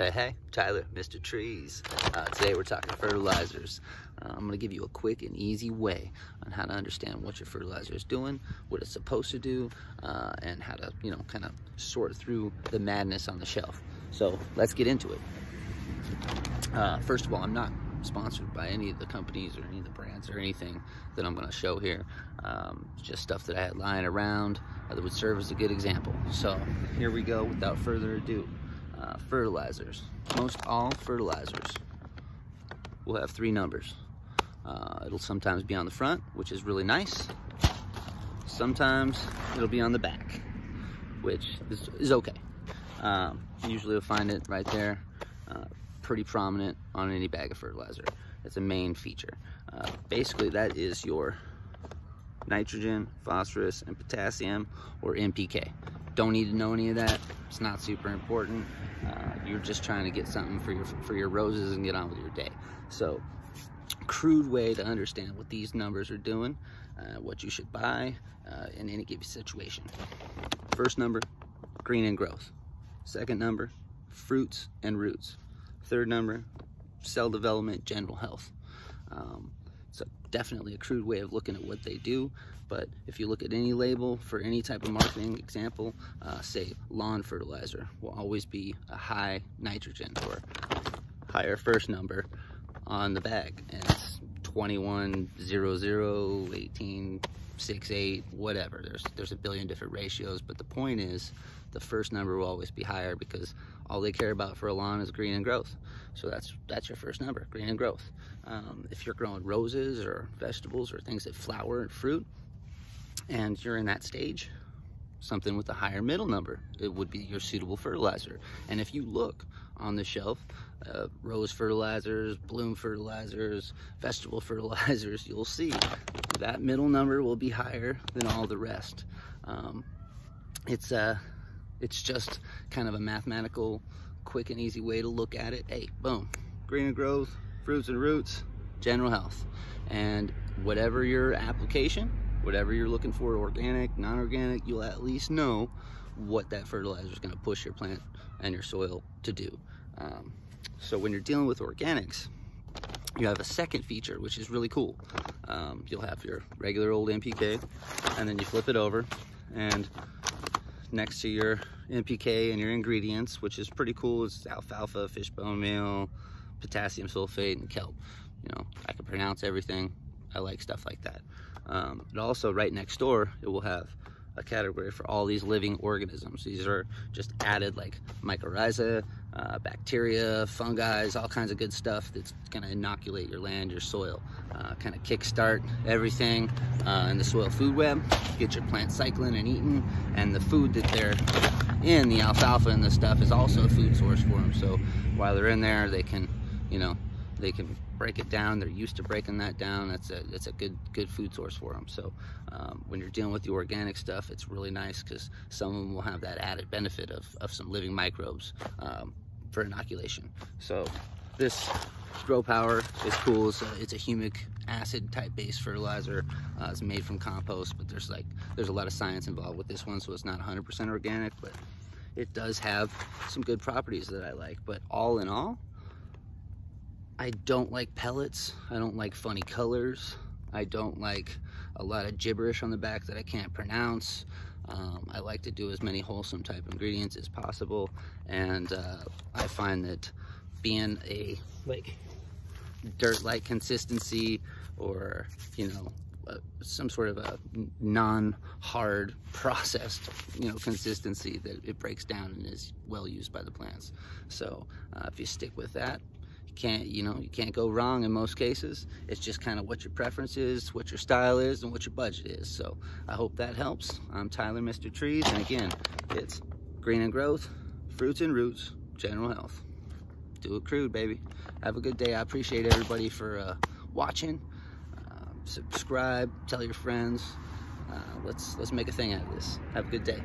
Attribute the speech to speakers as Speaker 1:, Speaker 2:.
Speaker 1: Hey, hey, Tyler, Mr. Trees. Uh, today we're talking fertilizers. Uh, I'm going to give you a quick and easy way on how to understand what your fertilizer is doing, what it's supposed to do, uh, and how to, you know, kind of sort through the madness on the shelf. So let's get into it. Uh, first of all, I'm not sponsored by any of the companies or any of the brands or anything that I'm going to show here. Um, just stuff that I had lying around that would serve as a good example. So here we go without further ado uh, fertilizers. Most all fertilizers will have three numbers. Uh, it'll sometimes be on the front, which is really nice. Sometimes it'll be on the back, which is, is okay. Um, usually you'll find it right there, uh, pretty prominent on any bag of fertilizer. It's a main feature. Uh, basically, that is your nitrogen, phosphorus, and potassium, or NPK. Don't need to know any of that. It's not super important. Uh, you're just trying to get something for your for your roses and get on with your day. So, crude way to understand what these numbers are doing, uh, what you should buy uh, in any given situation. First number, green and growth. Second number, fruits and roots. Third number, cell development, general health. So definitely a crude way of looking at what they do. But if you look at any label for any type of marketing example, uh, say lawn fertilizer will always be a high nitrogen or higher first number on the bag. And it's 21, 00, 18, 6, 8, whatever. There's, there's a billion different ratios. But the point is the first number will always be higher because all they care about for a lawn is green and growth. So that's that's your first number, green and growth. Um, if you're growing roses or vegetables or things that flower and fruit, and you're in that stage, something with a higher middle number, it would be your suitable fertilizer. And if you look on the shelf, uh, rose fertilizers, bloom fertilizers, vegetable fertilizers, you'll see that middle number will be higher than all the rest. Um, it's uh, it's just kind of a mathematical, quick and easy way to look at it. Hey, boom, green and growth, fruits and roots, general health. And whatever your application, whatever you're looking for, organic, non-organic, you'll at least know what that fertilizer is going to push your plant and your soil to do. Um, so when you're dealing with organics, you have a second feature, which is really cool. Um, you'll have your regular old NPK, and then you flip it over, and next to your NPK and your ingredients, which is pretty cool. It's alfalfa, fish bone meal, potassium sulfate, and kelp. You know, I can pronounce everything. I like stuff like that. Um, but also right next door, it will have a category for all these living organisms. These are just added like mycorrhiza, uh, bacteria, fungi, all kinds of good stuff that's gonna inoculate your land, your soil, uh, kind of kickstart everything uh, in the soil food web, get your plants cycling and eating, and the food that they're in, the alfalfa and the stuff, is also a food source for them. So while they're in there, they can, you know, they can break it down. They're used to breaking that down. That's a that's a good good food source for them. So um, when you're dealing with the organic stuff, it's really nice because some of them will have that added benefit of, of some living microbes um, for inoculation. So this Gro-Power is cool. It's a, it's a humic acid type based fertilizer. Uh, it's made from compost, but there's like there's a lot of science involved with this one, so it's not 100% organic, but it does have some good properties that I like. But all in all, I don't like pellets. I don't like funny colors. I don't like a lot of gibberish on the back that I can't pronounce. Um, I like to do as many wholesome type ingredients as possible. And uh, I find that being a like dirt-like consistency or, you know, uh, some sort of a non-hard processed, you know, consistency that it breaks down and is well used by the plants. So uh, if you stick with that, can't you know you can't go wrong in most cases. It's just kind of what your preference is what your style is and what your budget is. So i hope that helps. I'm tyler mr trees and again it's green and growth fruits and roots general health. Do it crude baby. Have a good day. I appreciate everybody for uh, watching. Uh, subscribe tell your friends. Uh, let's let's make a thing out of this. Have a good day